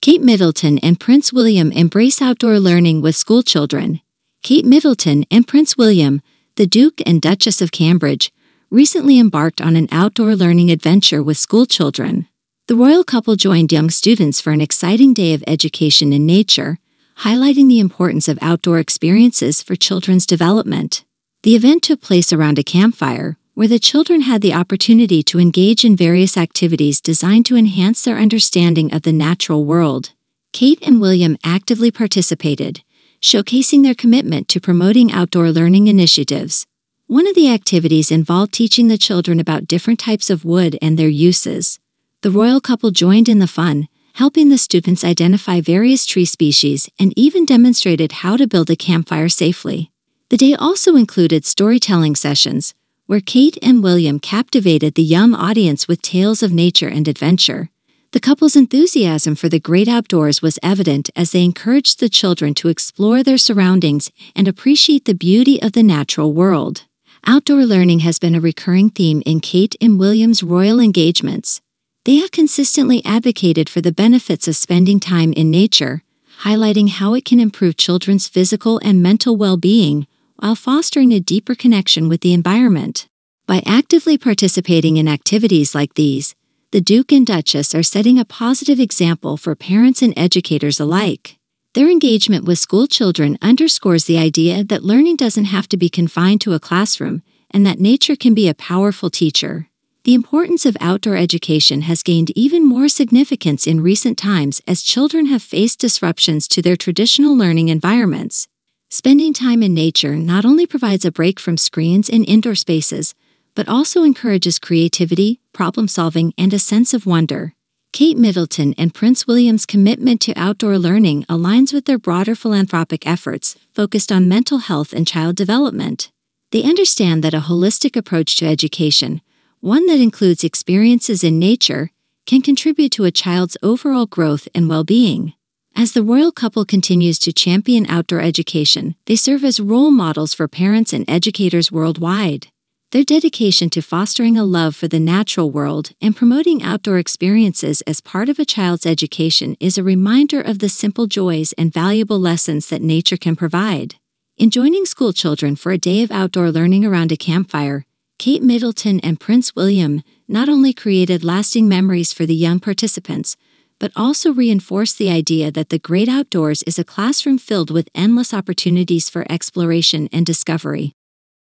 Kate Middleton and Prince William embrace outdoor learning with schoolchildren. Kate Middleton and Prince William, the Duke and Duchess of Cambridge, recently embarked on an outdoor learning adventure with schoolchildren. The royal couple joined young students for an exciting day of education in nature, highlighting the importance of outdoor experiences for children's development. The event took place around a campfire, where the children had the opportunity to engage in various activities designed to enhance their understanding of the natural world. Kate and William actively participated, showcasing their commitment to promoting outdoor learning initiatives. One of the activities involved teaching the children about different types of wood and their uses. The royal couple joined in the fun, helping the students identify various tree species and even demonstrated how to build a campfire safely. The day also included storytelling sessions, where Kate and William captivated the young audience with tales of nature and adventure. The couple's enthusiasm for the great outdoors was evident as they encouraged the children to explore their surroundings and appreciate the beauty of the natural world. Outdoor learning has been a recurring theme in Kate and William's royal engagements. They have consistently advocated for the benefits of spending time in nature, highlighting how it can improve children's physical and mental well being while fostering a deeper connection with the environment. By actively participating in activities like these, the Duke and Duchess are setting a positive example for parents and educators alike. Their engagement with school children underscores the idea that learning doesn't have to be confined to a classroom and that nature can be a powerful teacher. The importance of outdoor education has gained even more significance in recent times as children have faced disruptions to their traditional learning environments. Spending time in nature not only provides a break from screens and indoor spaces, but also encourages creativity, problem solving, and a sense of wonder. Kate Middleton and Prince William's commitment to outdoor learning aligns with their broader philanthropic efforts focused on mental health and child development. They understand that a holistic approach to education, one that includes experiences in nature, can contribute to a child's overall growth and well being. As the royal couple continues to champion outdoor education, they serve as role models for parents and educators worldwide. Their dedication to fostering a love for the natural world and promoting outdoor experiences as part of a child's education is a reminder of the simple joys and valuable lessons that nature can provide. In joining school children for a day of outdoor learning around a campfire, Kate Middleton and Prince William not only created lasting memories for the young participants, but also reinforced the idea that the great outdoors is a classroom filled with endless opportunities for exploration and discovery.